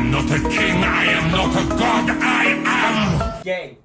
I'm not a king, I am not a god, I am... Gay.